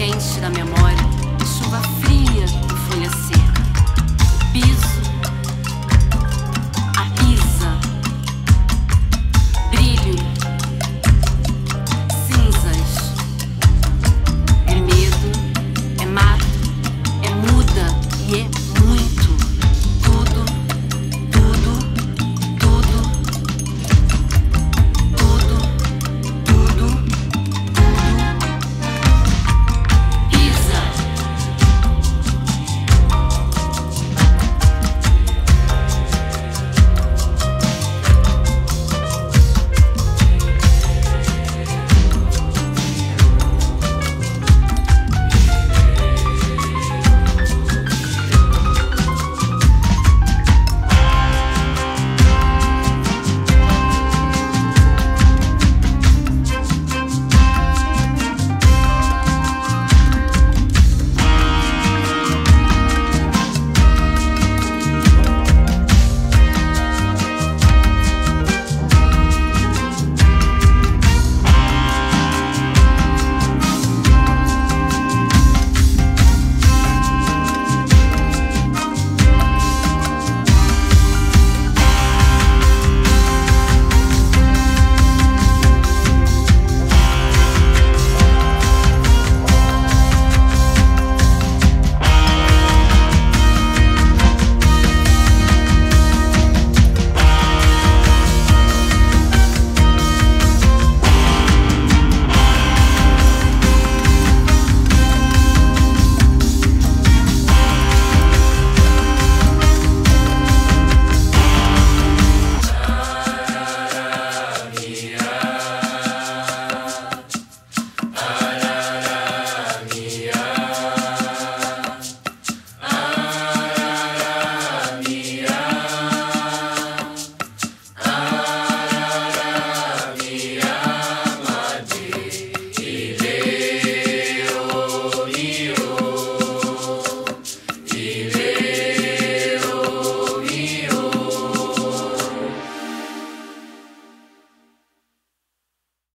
quente da memória.